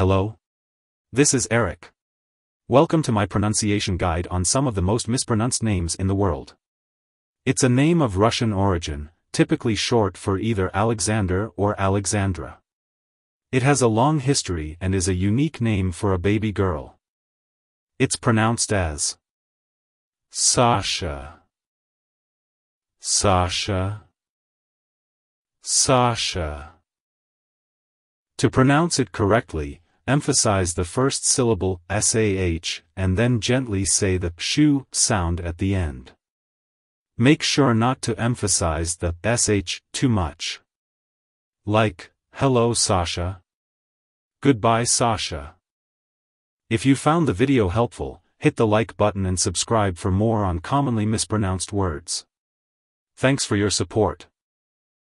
Hello? This is Eric. Welcome to my pronunciation guide on some of the most mispronounced names in the world. It's a name of Russian origin, typically short for either Alexander or Alexandra. It has a long history and is a unique name for a baby girl. It's pronounced as Sasha. Sasha. Sasha. To pronounce it correctly, emphasize the first syllable SAH and then gently say the shu sound at the end. Make sure not to emphasize the sh too much. Like, hello Sasha. Goodbye Sasha. If you found the video helpful, hit the like button and subscribe for more on commonly mispronounced words. Thanks for your support.